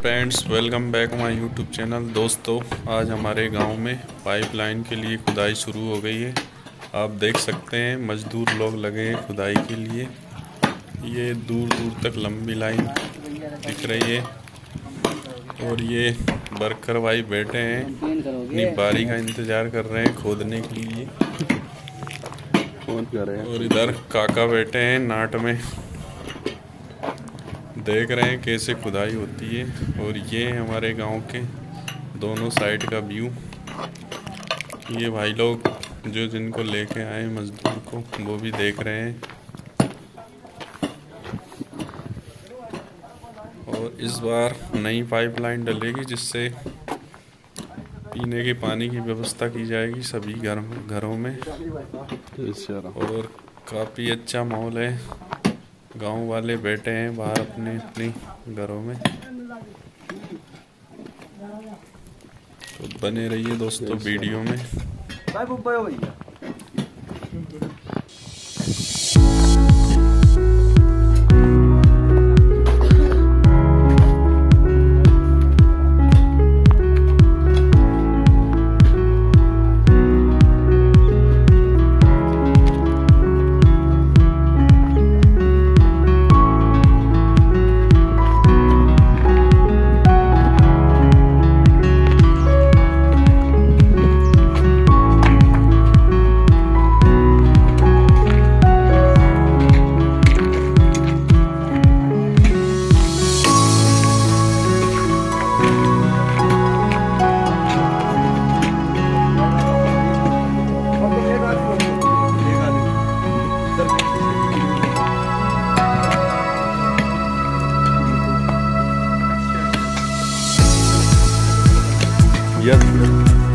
Friends welcome back my YouTube channel दोस्तों आज हमारे गाँव में पाइपलाइन के लिए खुदाई शुरू हो गई है। आप देख सकते हैं मजदूर लोग लगे हैं खुदाई के लिए। ये दूर दूर तक लंबी लाइन दिख रही है। और ये वर्कर भाई बैठे हैं अपनी बारी का इंतज़ार कर रहे हैं खोदने के लिए। और इधर काका बैठे हैं नाट में। देख रहे हैं कैसे खुदाई होती है और ये है हमारे गाँव के दोनों साइड का व्यू। ये भाई लोग जो जिनको लेके आए मजदूर को वो भी देख रहे हैं। और इस बार नई पाइपलाइन डलेगी जिससे पीने के पानी की व्यवस्था की जाएगी सभी घर घरों में। और काफ़ी अच्छा माहौल है। गाँव वाले बैठे हैं बाहर अपने अपने घरों में। तो बने रहिए दोस्तों वीडियो में। Yep.